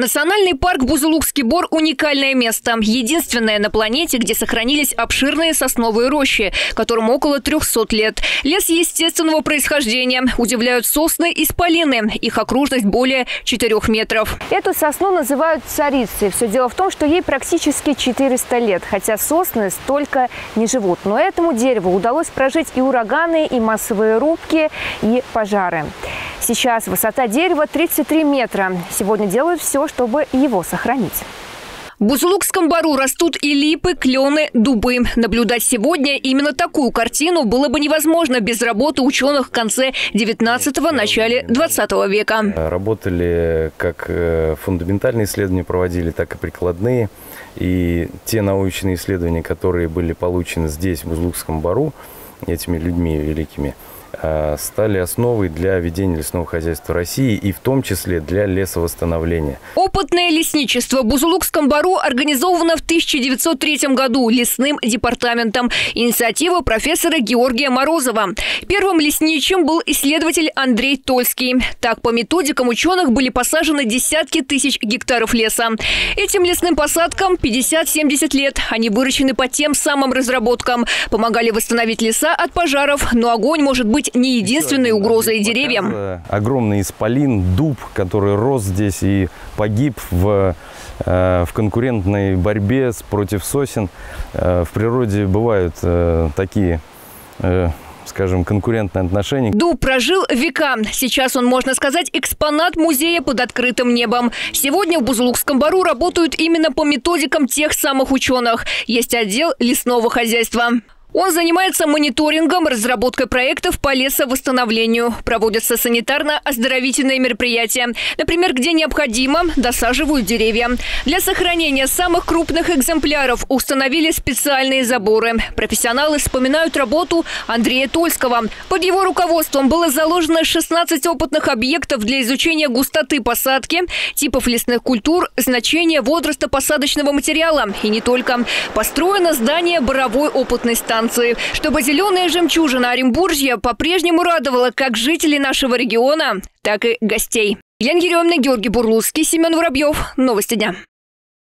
Национальный парк Бузулукский бор – уникальное место. Единственное на планете, где сохранились обширные сосновые рощи, которым около 300 лет. Лес естественного происхождения. Удивляют сосны и спалины. Их окружность более 4 метров. Эту сосну называют царицей. Все дело в том, что ей практически 400 лет, хотя сосны столько не живут. Но этому дереву удалось прожить и ураганы, и массовые рубки, и пожары. Сейчас высота дерева 33 метра. Сегодня делают все, чтобы его сохранить. В Бузулукском бару растут и липы, клены, дубы. Наблюдать сегодня именно такую картину было бы невозможно без работы ученых в конце 19-го, начале 20 века. Работали как э, фундаментальные исследования проводили, так и прикладные. И те научные исследования, которые были получены здесь, в Бузулукском бару, этими людьми великими – Э, стали основой для ведения лесного хозяйства России и в том числе для лесовосстановления. Опытное лесничество в Бузулукском бару организовано в 1903 году лесным департаментом. Инициатива профессора Георгия Морозова. Первым лесничим был исследователь Андрей Тольский. Так, по методикам ученых были посажены десятки тысяч гектаров леса. Этим лесным посадкам 50-70 лет. Они выращены по тем самым разработкам. Помогали восстановить леса от пожаров, но огонь может быть не единственной угрозой деревьям. Огромный исполин, дуб, который рос здесь и погиб в э, в конкурентной борьбе против сосен. Э, в природе бывают э, такие скажем, конкурентные отношения. Дуб прожил века. Сейчас он, можно сказать, экспонат музея под открытым небом. Сегодня в Бузулукском бару работают именно по методикам тех самых ученых. Есть отдел лесного хозяйства. Он занимается мониторингом, разработкой проектов по лесовосстановлению. Проводятся санитарно-оздоровительные мероприятия. Например, где необходимо, досаживают деревья. Для сохранения самых крупных экземпляров установили специальные заборы. Профессионалы вспоминают работу Андрея Тольского. Под его руководством было заложено 16 опытных объектов для изучения густоты посадки, типов лесных культур, значения возраста посадочного материала. И не только. Построено здание боровой опытной станции станции, чтобы зеленая жемчужина Оренбуржья по-прежнему радовала как жителей нашего региона, так и гостей. Ян Еремина, Георгий Бурлуцкий, Семен Воробьев. Новости дня.